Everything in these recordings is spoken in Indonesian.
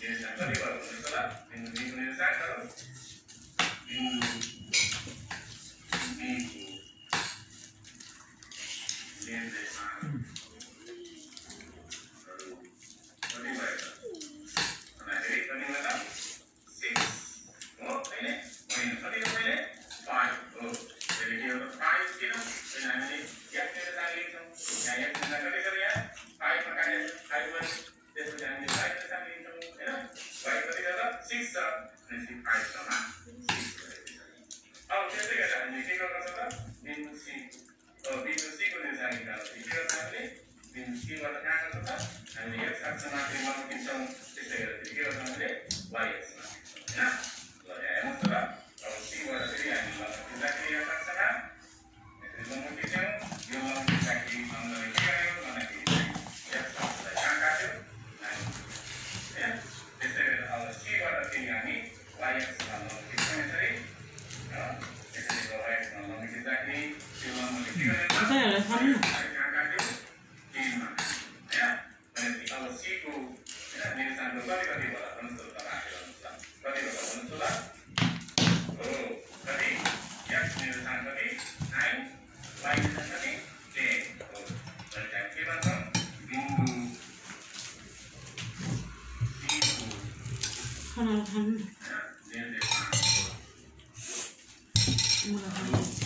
నేను సంగతి వాడు కదా నేను నీకు నేను సాయంత్రం నీకు నేను Saya lihat kamu. Kamu. Kamu. Kamu.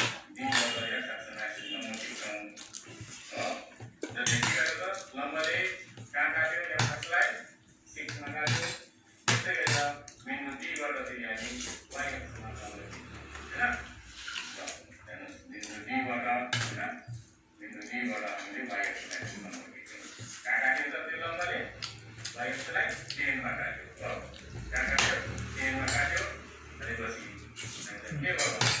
Thank you.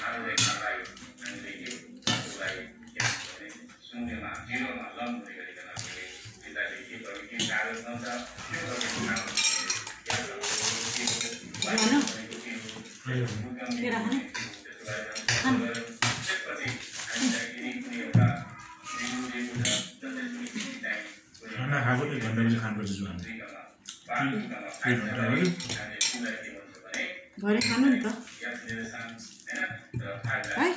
हामीले कामलाई हामीले यो वस्तुलाई शून्यमा जिरोमा हुने गरिकन हामीले के गर्यो के त्यो गरेको खाना खाएको एक घन्टा बजी घन्टा भरे खानु नि त Bye.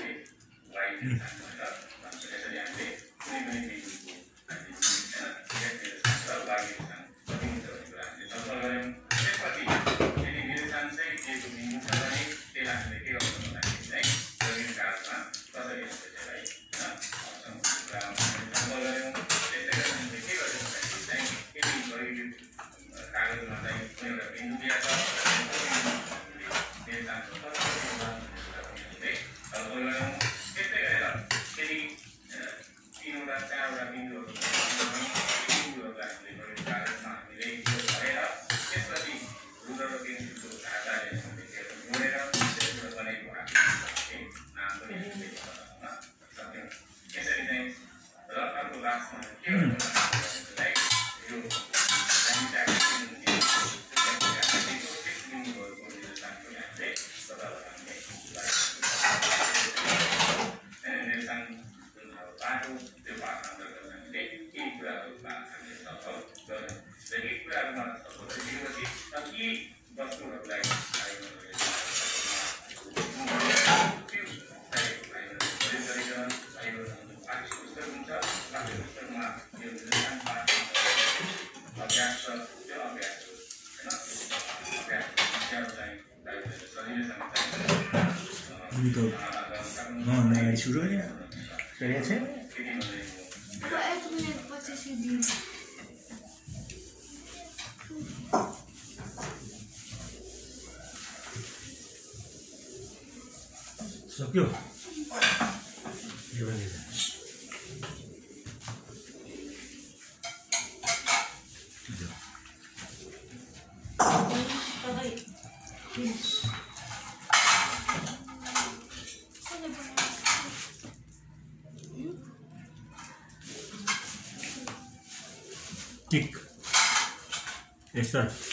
শুরু হয়ে হয়ে গেছে সব কেউ टिक यस सर